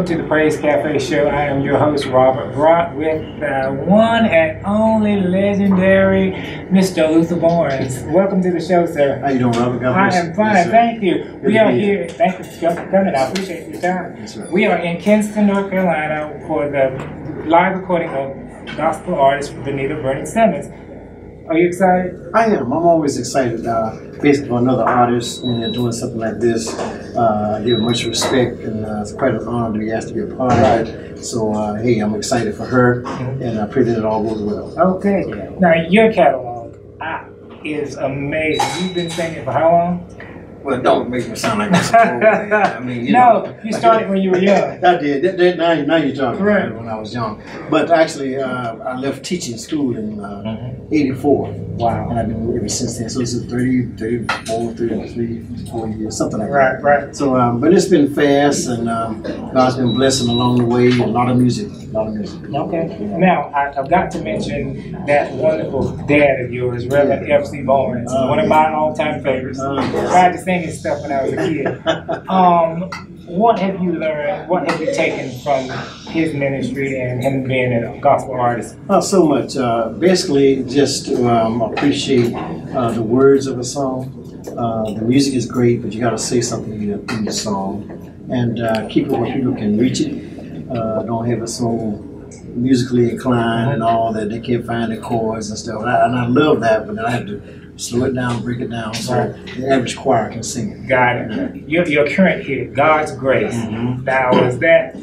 Welcome to the Praise Cafe Show. I am your host, Robert Brock, with the one and only legendary Mr. Luther Barnes. Welcome to the show, sir. How you doing, Robert? God I am fine, Yes, thank you. Good We are here. Thank you for coming. I appreciate your time. Yes. We are in Kinston, North Carolina, for the live recording of gospel artist Benita Burning Simmons. Are you excited? I am. I'm always excited. Uh, basically, for another artist when they're doing something like this, uh, I give much respect, and uh, it's quite an honor to be asked to be a part of it. So, uh, hey, I'm excited for her, Mm-hmm. and I pray that it all goes well. Okay. Now your catalog ah, is amazing. You've been singing for how long? Well, don't make me sound like I'm to. I mean, you no, know. you started when you were young. I did. That, that, now, now you're talking Right. about when I was young. But actually, uh, I left teaching school in uh, Mm-hmm. 84. Wow. And I've been ever since then. So it's 30, 34, 33, 54 years, something like that. Right, right. So, um, but it's been fast, and um, God's been blessing along the way. A lot of music, a lot of music. Okay. Now I, I've got to mention that wonderful dad of yours, Reverend F.C. Barnes, Oh, one of my all-time favorites. Yes. Tried to sing his stuff when I was a kid. Um, what have you learned? What have you taken from his ministry and him being a gospel artist? Not so much. Uh, basically, just to um, appreciate uh, the words of a song. Uh, the music is great, but you got to say something in the, in the song, and uh, keep it where people can reach it. Uh, don't have it so musically inclined and all that they can't find the chords and stuff. And I, and I love that, but then I have to slow it down, break it down, so the average choir can sing it. Got it. Your, your current hit, God's Grace. Mhm. Now, is that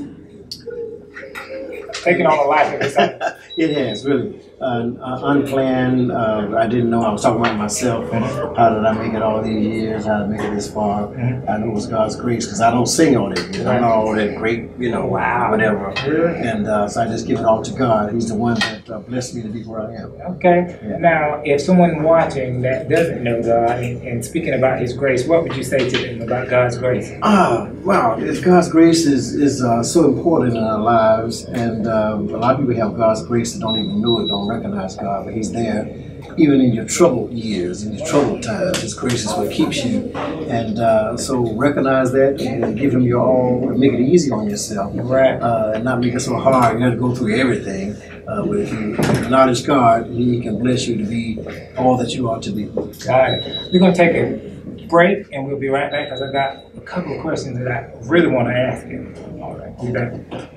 taking on a life of its own? It has really uh, unplanned. Uh, I didn't know. I was talking about myself. How did I make it all these years? How did I make it this far? Mhm. I know it was God's grace because I don't sing that. good. I'm not all that great, you know, Wow. whatever. And uh, so I just give it all to God. He's the one that uh, blessed me to be where I am. Okay. Yeah. Now, if someone watching that doesn't know God and, and speaking about His grace, what would you say to them about God's grace? Ah, wow! It's God's grace is is uh, so important in our lives, and um, a lot of people have God's grace that don't even know it, don't recognize God, but He's there, even in your troubled years, in your troubled times. His grace is what keeps you, and uh, so recognize that and give Him your all, and make it easy on yourself, Right. uh, and not make it so hard. You have to go through everything. Uh, but if you acknowledge God, He can bless you to be all that you ought to be. Got it. We're going to take a break and we'll be right back because I got a couple of questions that I really want to ask you. All right. Be back.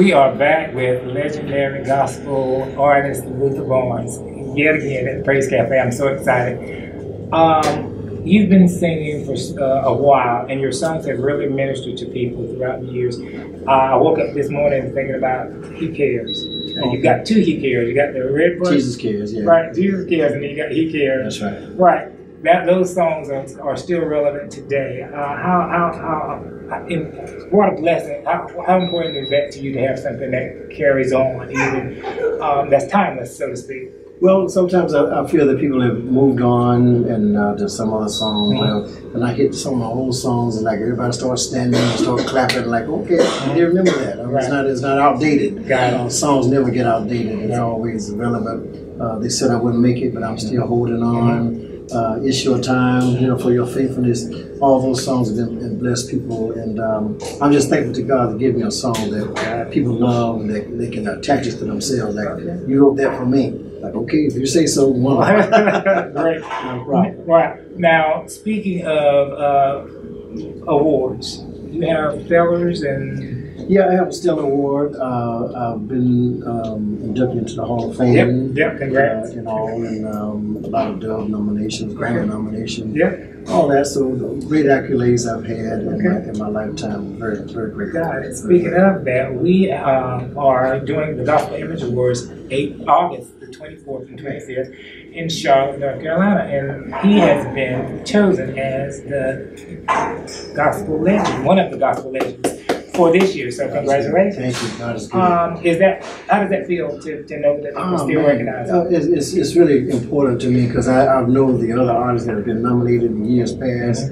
We are back with legendary gospel artist Luther Barnes yet again at the Praise Cafe. I'm so excited. Um, you've been singing for uh, a while, and your songs have really ministered to people throughout the years. Uh, I woke up this morning thinking about He Cares. And you've got two He Cares. You got the red one, Jesus cares, yeah. right? Jesus Cares, and then you got He Cares. That's right. Right. That those songs are, are still relevant today. Uh, how how how in, what a blessing. How, how important is that to you to have something that carries on, even um, that's timeless, so to speak? Well, sometimes I, I feel that people have moved on and uh, to some other songs. Well, and I hit some of my old songs, and like everybody starts standing and start clapping, like, okay, I remember that. I mean, Right. It's not it's not outdated. Got. Uh, songs never get outdated. It's Right. always relevant. Uh, they said I wouldn't make it, but I'm still holding on. Uh, it's your time, you know, for your faithfulness. All those songs have been, been blessed people, and um, I'm just thankful to God to give me a song that uh, people love, and that they can attach it to themselves. Like you wrote that for me. Like okay, if you say so, wonderful. Great. No problem. Right. Now, speaking of uh, awards, you have stellars and Yeah, I have a Stellar Award. Uh, I've been um, inducted into the Hall of Fame. Yep, yep, congrats. Uh, and all, and um, a lot of Dove nominations, Grammy nominations, yeah, all that. So the great accolades I've had in, my, in my lifetime. Very, very great. it. Speaking of that, we um, are doing the Gospel Image Awards 8 August the 24th and 25th in Charlotte, North Carolina, and he has been chosen as the Gospel Legend, one of the Gospel Legends for this year. So congratulations. Thank you. God is good. Um, is that how does that feel to, to know that people Oh, still man. recognize Uh, it's, it's, it's really important to me because I, I know the other artists that have been nominated in years past,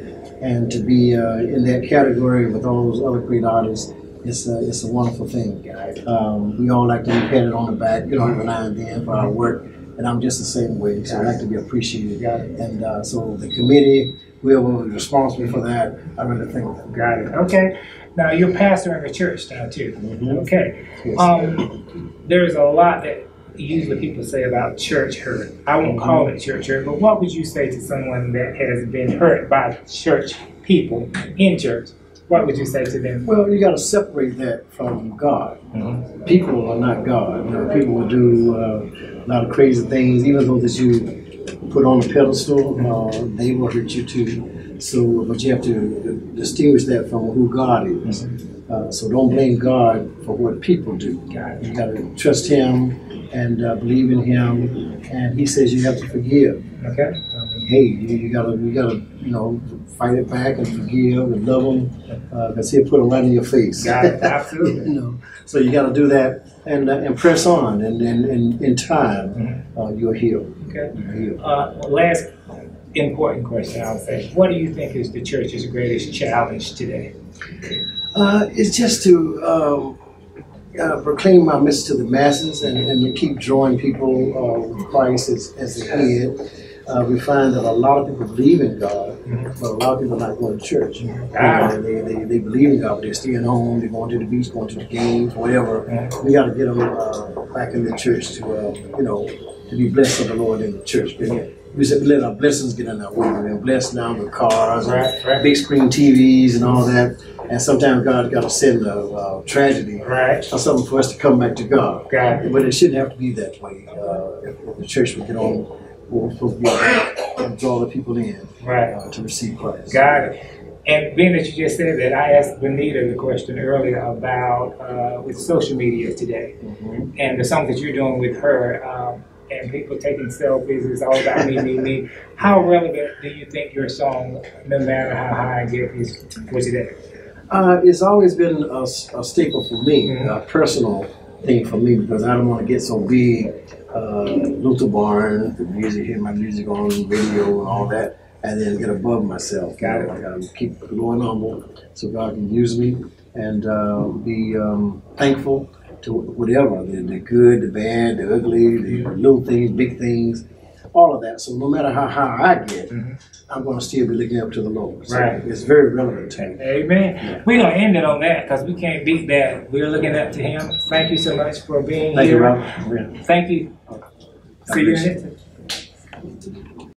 and to be uh, in that category with all those other great artists it's a it's a wonderful thing. Um, we all like to be patted on the back, you know, every now and then for our work, and I'm just the same way. So I like to be appreciated. Got it. And uh, so the committee, whoever was responsible for that, I really thank them. Got it. Okay. Now you're pastoring a church now too. Mhm. Okay. Yes. Um, there's a lot that usually people say about church hurt. I won't call it church hurt, but what would you say to someone that has been hurt by church people in church? What would you say to them? Well, you got to separate that from God. People are not God. You know, people will do uh, a lot of crazy things, even though that you put on a pedestal, uh, they will hurt you too. So, but you have to distinguish that from who God is. Uh, so don't blame God for what people do. Got. You got to trust Him and uh, believe in Him. And He says you have to forgive. Okay. Hey, you, you gotta, you gotta, you know, fight it back and forgive and love them, because he'll put them right in your face. Got it. Absolutely. you know, so you gotta do that and uh, and press on, and and, and in time, uh, you'll heal. Okay. Uh, last important question I'll say. What do you think is the church's greatest challenge today? Uh, it's just to um, uh, proclaim my message to the masses and, and to keep drawing people uh, with Christ as, as the head. Uh, we find that a lot of people believe in God, but a lot of people are not going to church. You Ah. know, they, they, they believe in God, but they're staying home, they're going to the beach, going to the games, whatever. We got to get them uh, back in the church to, uh, you know, to be blessed of the Lord in the church. We- We said, let our blessings get in our way. We're blessed now with cars and Right, right. big screen TVs and all that. And sometimes God's got to send a, uh tragedy Right. or something for us to come back to God. It. But it shouldn't have to be that way. Uh, if, if the church would get on, we're supposed to be and draw the people in Right. uh, to receive Christ. Got it. And being that you just said that, I asked Benita the question earlier about uh, with social media today Mhm. and the songs that you're doing with her um, and people taking selfies. It's all about me, me, me. How relevant do you think your song, no matter how high I get, is for today? Uh, it's always been a staple for me, Mhm. a personal thing for me, because I don't want to get so big. Uh, Luther Barn, the music, hear my music on radio and all that, and then get above myself. Got it. I gotta keep going humble so God can use me and uh, be um, thankful to whatever the, the good, the bad, the ugly, the little things, big things, all of that. So no matter how high I get, Mhm. I'm going to still be looking up to the Lord. So Right. It's very relevant to me. Amen. We're going to end it on that because we can't beat that. We're looking up to Him. Thank you so much for being Thank you, here. Rob. Thank you. See you next time.